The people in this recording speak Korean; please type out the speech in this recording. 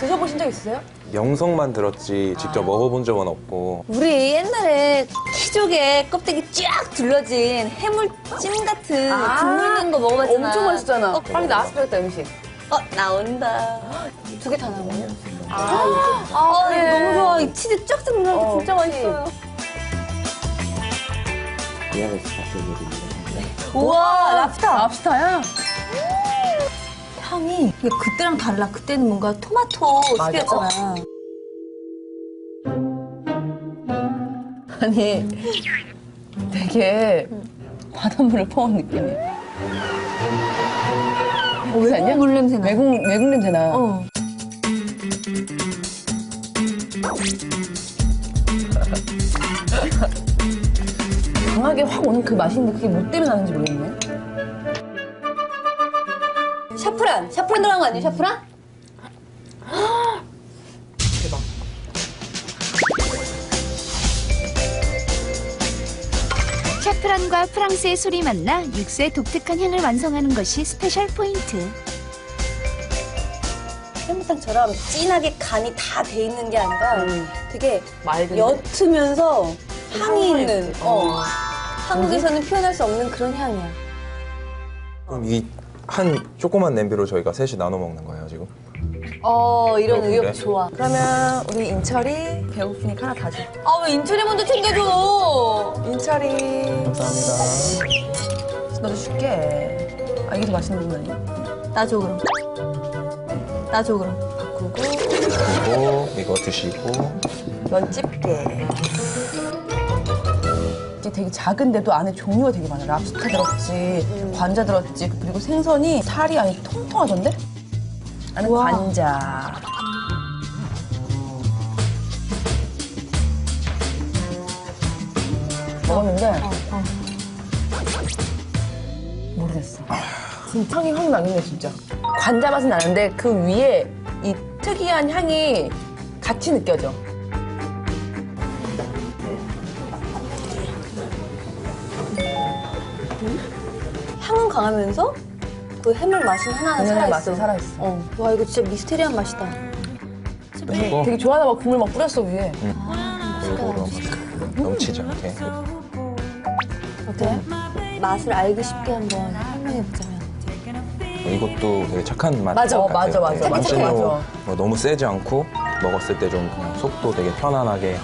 드셔보신 적 있으세요? 영성만 들었지 직접 먹어본 적은 없고 우리 옛날에 키조개 껍데기 쫙 둘러진 해물찜 같은 국물 있는 거 먹어봤잖아. 엄청 맛있잖아. 어, 빨리 나왔으면 좋겠다, 음식. 어, 나온다. 두 개 다 나오네. 아, 아, 그래. 너무 좋아. 이 치즈 쫙쫙 늘어나는 게 어, 진짜 그치. 맛있어요. 우와, 랍스타. 랍스타야? 이게 그때랑 달라. 그때는 뭔가 토마토. 스프였잖아. 아니, 되게 바닷물을 퍼온 느낌이야. 어, 외국 물 냄새 나. 외국, 외국 냄새 나. 어. 강하게 확 오는 그 맛인데 그게 뭐 때문에 나는지 모르겠네. 샤프란. 샤프란 들어간 거 아니에요? 샤프란? 샤프란과 프랑스의 술이 만나 육수의 독특한 향을 완성하는 것이 special point. 해물탕처럼 진하게 간이 다 돼 있는 게 아니라 음. 되게 맑은. 옅으면서 향이 향이 있는. 어. 한국에서는 표현할 수 없는 그런 향이야. 그럼 이 한 조그만 냄비로 저희가 셋이 나눠 먹는 거예요 지금? 어 이런 그래? 의욕 좋아. 그러면 우리 인철이 배고프니까 하나 다 줘. 아 왜 인철이 먼저 챙겨줘? 인철이. 감사합니다 너도 줄게. 아, 이게 더 맛있는 거 아니야? 나 줘 그럼. 나 줘 그럼. 그리고 이거 드시고 넌 집게. 이게 되게 작은데도 안에 종류가 되게 많아. 랍스타 들었지, 관자 들었지, 그리고 생선이 살이 아니 통통하던데? 나는 우와. 관자. 먹었는데 모르겠어. 진짜 향이 확 나겠네 진짜. 관자 맛은 나는데 그 위에 이 특이한 향이 같이 느껴져. 강하면서 그 해물 맛은 하나하나 그녀의 살아있어. 맛은 살아있어. 어. 와 이거 진짜 미스테리한 맛이다. 그리고 되게 좋아하나 봐. 국물 막 뿌렸어 위에. 골고루 넘치지 않게 어때? 맛을 알기 쉽게 한번 설명해 보자면. 이것도 되게 착한 맛 맞아, 같아요. 맞아, 맞아. 네, 맞아, 너무 맞아. 뭐 너무 세지 않고 먹었을 때 좀 그냥 속도 되게 편안하게